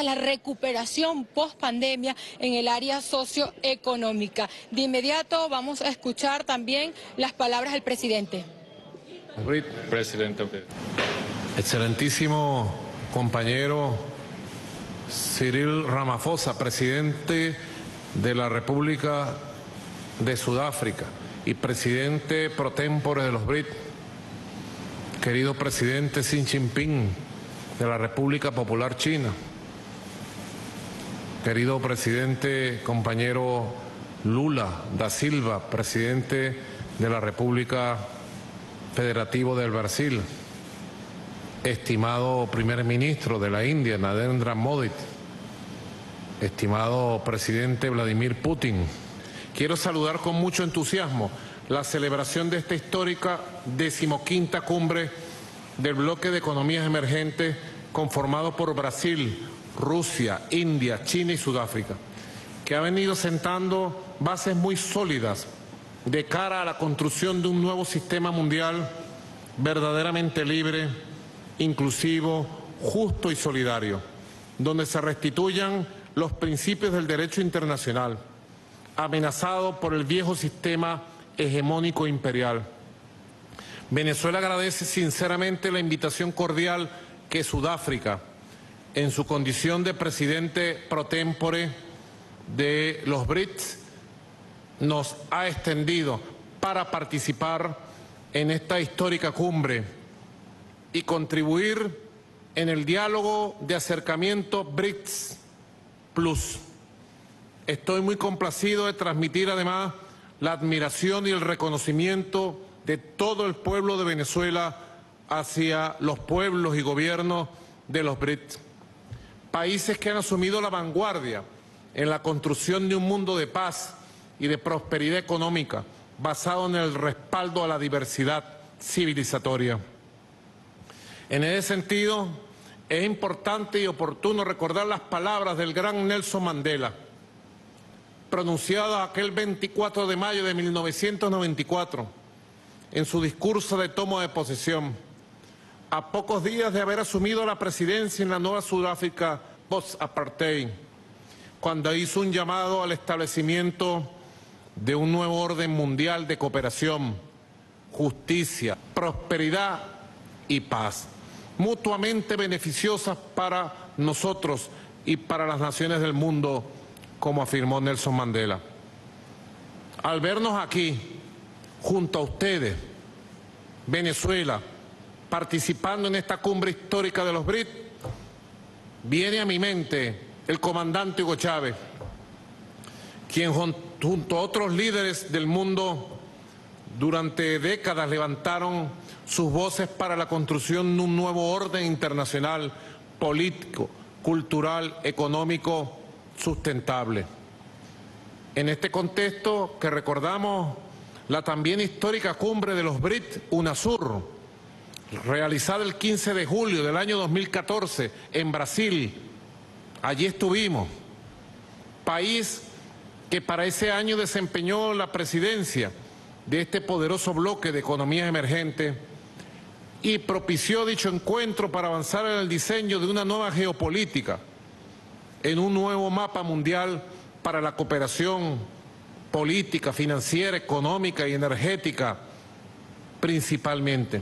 la recuperación post pandemia en el área socioeconómica. De inmediato vamos a escuchar también las palabras del presidente. Excelentísimo compañero Cyril Ramaphosa, presidente de la República de Sudáfrica y presidente pro tempore de los BRIT, querido presidente Xi Jinping de la República Popular China, querido presidente, compañero Lula da Silva, presidente de la República Federativa del Brasil, estimado primer ministro de la India, Narendra Modi, estimado presidente Vladimir Putin, quiero saludar con mucho entusiasmo la celebración de esta histórica decimoquinta cumbre del bloque de economías emergentes conformado por Brasil, Rusia, India, China y Sudáfrica, que ha venido sentando bases muy sólidas de cara a la construcción de un nuevo sistema mundial verdaderamente libre, inclusivo, justo y solidario, donde se restituyan los principios del derecho internacional, amenazado por el viejo sistema hegemónico imperial. Venezuela agradece sinceramente la invitación cordial que Sudáfrica, en su condición de presidente pro tempore de los BRICS, nos ha extendido para participar en esta histórica cumbre y contribuir en el diálogo de acercamiento BRICS Plus. Estoy muy complacido de transmitir además la admiración y el reconocimiento de todo el pueblo de Venezuela hacia los pueblos y gobiernos de los BRICS países que han asumido la vanguardia en la construcción de un mundo de paz y de prosperidad económica basado en el respaldo a la diversidad civilizatoria. En ese sentido, es importante y oportuno recordar las palabras del gran Nelson Mandela, pronunciadas aquel 24 de mayo de 1994, en su discurso de tomo de posesión a pocos días de haber asumido la presidencia en la nueva Sudáfrica post-apartheid, cuando hizo un llamado al establecimiento de un nuevo orden mundial de cooperación, justicia, prosperidad y paz, mutuamente beneficiosas para nosotros y para las naciones del mundo, como afirmó Nelson Mandela. Al vernos aquí, junto a ustedes, Venezuela, participando en esta cumbre histórica de los BRIT, viene a mi mente el comandante Hugo Chávez, quien junto a otros líderes del mundo durante décadas levantaron sus voces para la construcción de un nuevo orden internacional político, cultural, económico, sustentable. En este contexto que recordamos la también histórica cumbre de los BRIT, UNASUR, realizada el 15 de julio del año 2014 en Brasil. Allí estuvimos, país que para ese año desempeñó la presidencia de este poderoso bloque de economías emergentes y propició dicho encuentro para avanzar en el diseño de una nueva geopolítica, en un nuevo mapa mundial para la cooperación política, financiera, económica y energética principalmente.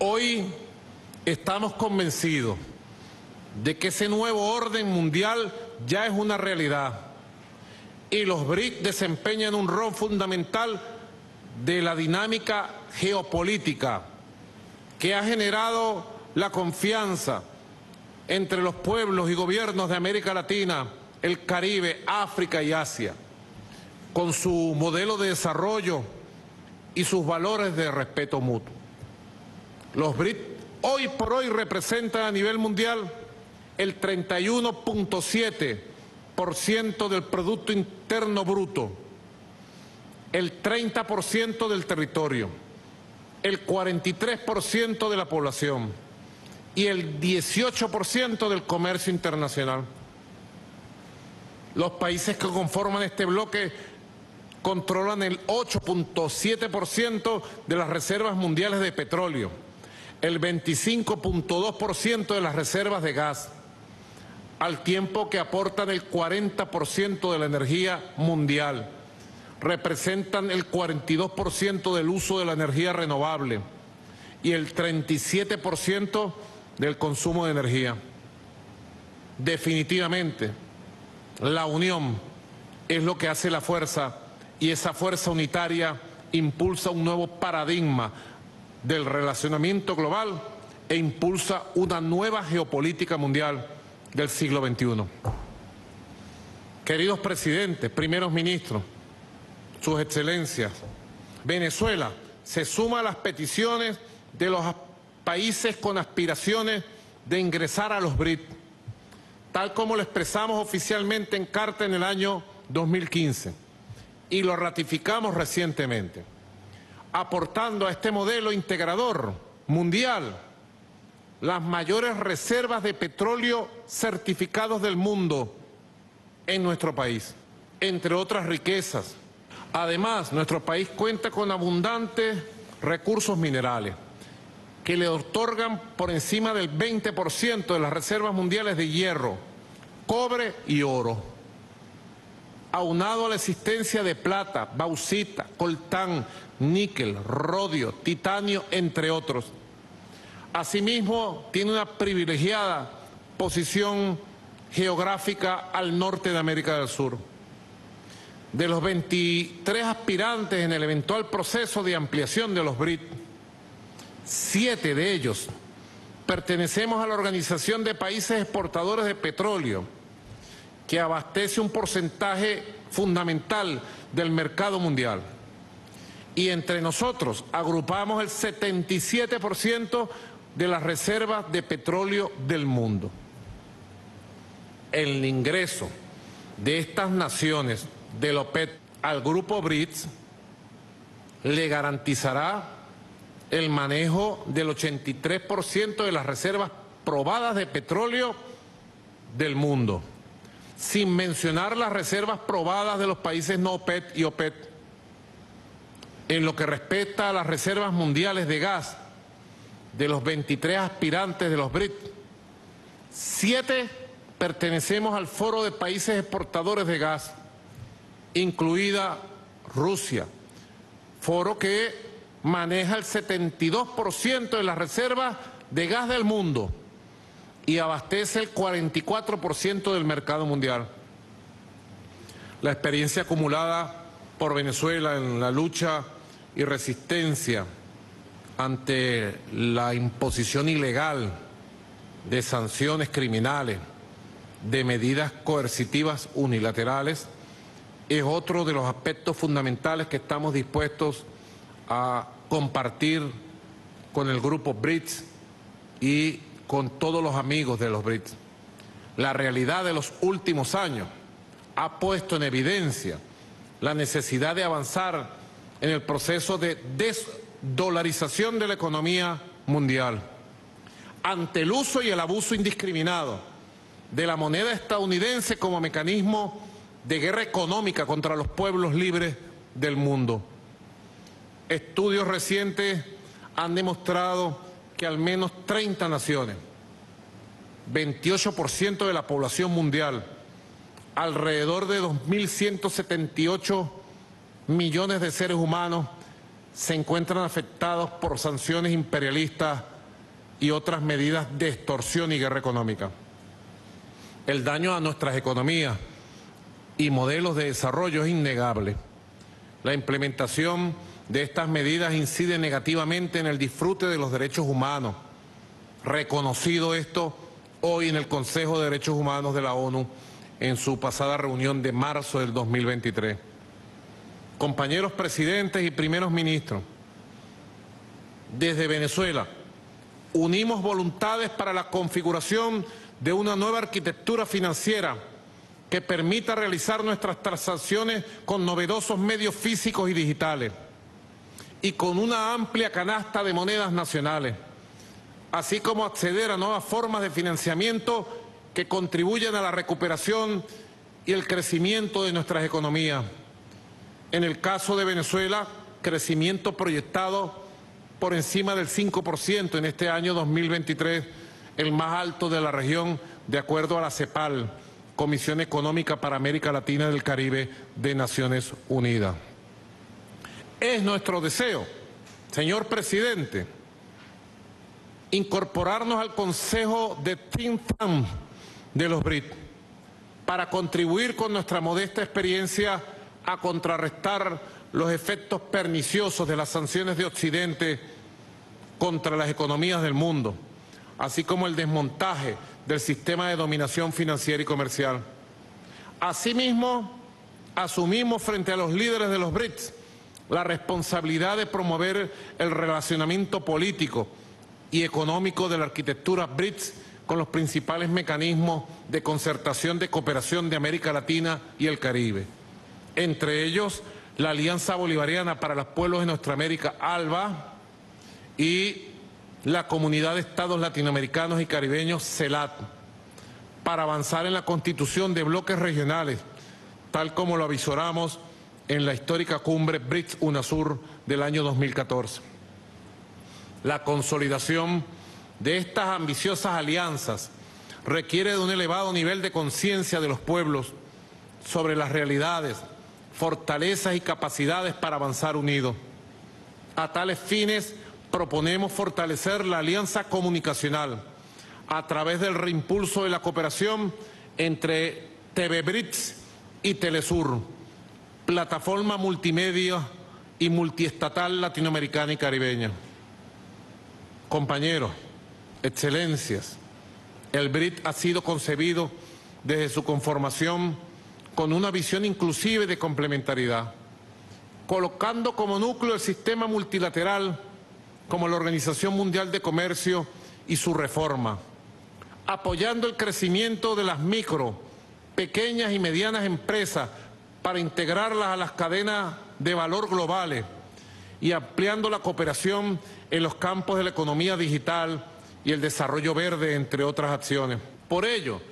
Hoy estamos convencidos de que ese nuevo orden mundial ya es una realidad y los BRIC desempeñan un rol fundamental de la dinámica geopolítica que ha generado la confianza entre los pueblos y gobiernos de América Latina, el Caribe, África y Asia, con su modelo de desarrollo y sus valores de respeto mutuo. Los BRIT hoy por hoy representan a nivel mundial el 31.7% del Producto Interno Bruto, el 30% del territorio, el 43% de la población y el 18% del comercio internacional. Los países que conforman este bloque controlan el 8.7% de las reservas mundiales de petróleo el 25.2% de las reservas de gas, al tiempo que aportan el 40% de la energía mundial. Representan el 42% del uso de la energía renovable y el 37% del consumo de energía. Definitivamente, la unión es lo que hace la fuerza y esa fuerza unitaria impulsa un nuevo paradigma del relacionamiento global e impulsa una nueva geopolítica mundial del siglo XXI. Queridos presidentes, primeros ministros, sus excelencias, Venezuela se suma a las peticiones de los países con aspiraciones de ingresar a los BRIC, tal como lo expresamos oficialmente en carta en el año 2015 y lo ratificamos recientemente, aportando a este modelo integrador mundial las mayores reservas de petróleo certificados del mundo en nuestro país, entre otras riquezas. Además, nuestro país cuenta con abundantes recursos minerales que le otorgan por encima del 20% de las reservas mundiales de hierro, cobre y oro. Aunado a la existencia de plata, bauxita, coltán, níquel, rodio, titanio, entre otros. Asimismo, tiene una privilegiada posición geográfica al norte de América del Sur. De los 23 aspirantes en el eventual proceso de ampliación de los BRIT, siete de ellos pertenecemos a la Organización de Países Exportadores de Petróleo, que abastece un porcentaje fundamental del mercado mundial. Y entre nosotros agrupamos el 77% de las reservas de petróleo del mundo. El ingreso de estas naciones del OPEP al grupo BRICS le garantizará el manejo del 83% de las reservas probadas de petróleo del mundo, sin mencionar las reservas probadas de los países no OPET y OPET. En lo que respecta a las reservas mundiales de gas de los 23 aspirantes de los BRIC, siete pertenecemos al foro de países exportadores de gas, incluida Rusia, foro que maneja el 72% de las reservas de gas del mundo y abastece el 44% del mercado mundial. La experiencia acumulada por Venezuela en la lucha y resistencia ante la imposición ilegal de sanciones criminales, de medidas coercitivas unilaterales, es otro de los aspectos fundamentales que estamos dispuestos a compartir con el grupo BRICS y con todos los amigos de los BRICS. La realidad de los últimos años ha puesto en evidencia la necesidad de avanzar en el proceso de desdolarización de la economía mundial. Ante el uso y el abuso indiscriminado de la moneda estadounidense como mecanismo de guerra económica contra los pueblos libres del mundo. Estudios recientes han demostrado que al menos 30 naciones, 28% de la población mundial, alrededor de 2.178 millones de seres humanos se encuentran afectados por sanciones imperialistas y otras medidas de extorsión y guerra económica. El daño a nuestras economías y modelos de desarrollo es innegable. La implementación de estas medidas incide negativamente en el disfrute de los derechos humanos. Reconocido esto hoy en el Consejo de Derechos Humanos de la ONU en su pasada reunión de marzo del 2023. Compañeros presidentes y primeros ministros, desde Venezuela unimos voluntades para la configuración de una nueva arquitectura financiera que permita realizar nuestras transacciones con novedosos medios físicos y digitales y con una amplia canasta de monedas nacionales, así como acceder a nuevas formas de financiamiento que contribuyan a la recuperación y el crecimiento de nuestras economías. En el caso de Venezuela, crecimiento proyectado por encima del 5% en este año 2023 el más alto de la región, de acuerdo a la CEPAL, Comisión Económica para América Latina y el Caribe de Naciones Unidas. Es nuestro deseo, señor presidente, incorporarnos al Consejo de Think Tank de los BRIT para contribuir con nuestra modesta experiencia a contrarrestar los efectos perniciosos de las sanciones de Occidente contra las economías del mundo, así como el desmontaje del sistema de dominación financiera y comercial. Asimismo, asumimos frente a los líderes de los BRICS la responsabilidad de promover el relacionamiento político y económico de la arquitectura BRICS con los principales mecanismos de concertación de cooperación de América Latina y el Caribe. Entre ellos, la Alianza Bolivariana para los Pueblos de Nuestra América, ALBA, y la Comunidad de Estados Latinoamericanos y Caribeños, CELAT, para avanzar en la constitución de bloques regionales, tal como lo avisoramos en la histórica cumbre BRICS-UNASUR del año 2014. La consolidación de estas ambiciosas alianzas requiere de un elevado nivel de conciencia de los pueblos sobre las realidades, fortalezas y capacidades para avanzar unidos. A tales fines proponemos fortalecer la alianza comunicacional a través del reimpulso de la cooperación entre TV BRICS y Telesur, plataforma multimedia y multiestatal latinoamericana y caribeña. Compañeros, excelencias, el BRIT ha sido concebido desde su conformación con una visión inclusive de complementariedad, colocando como núcleo el sistema multilateral como la Organización Mundial de Comercio y su reforma, apoyando el crecimiento de las micro, pequeñas y medianas empresas para integrarlas a las cadenas de valor globales y ampliando la cooperación en los campos de la economía digital y el desarrollo verde, entre otras acciones. Por ello,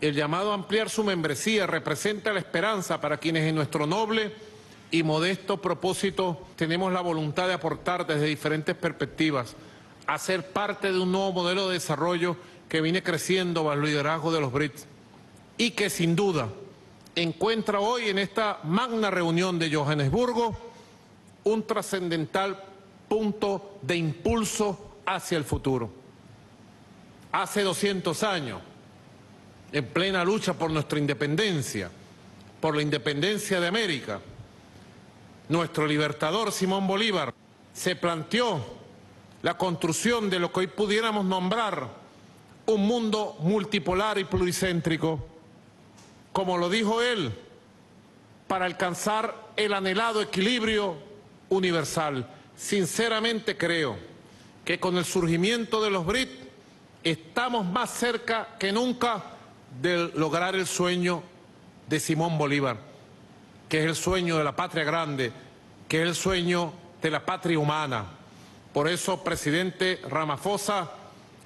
el llamado a ampliar su membresía representa la esperanza para quienes en nuestro noble y modesto propósito tenemos la voluntad de aportar desde diferentes perspectivas a ser parte de un nuevo modelo de desarrollo que viene creciendo bajo el liderazgo de los BRICS y que sin duda encuentra hoy en esta magna reunión de Johannesburgo un trascendental punto de impulso hacia el futuro. Hace 200 años, en plena lucha por nuestra independencia, por la independencia de América, nuestro libertador Simón Bolívar se planteó la construcción de lo que hoy pudiéramos nombrar un mundo multipolar y pluricéntrico, como lo dijo él, para alcanzar el anhelado equilibrio universal. Sinceramente creo que con el surgimiento de los BRIT estamos más cerca que nunca de lograr el sueño de Simón Bolívar que es el sueño de la patria grande, que es el sueño de la patria humana. Por eso, presidente Ramaphosa,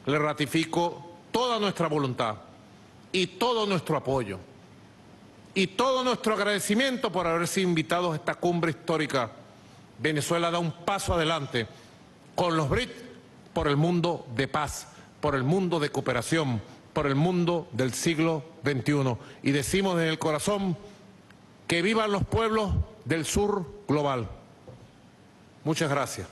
le ratifico toda nuestra voluntad y todo nuestro apoyo y todo nuestro agradecimiento por haber sido invitados a esta cumbre histórica. Venezuela da un paso adelante con los BRIT por el mundo de paz, por el mundo de cooperación, por el mundo del siglo XXI. Y decimos desde el corazón, que vivan los pueblos del sur global. Muchas gracias.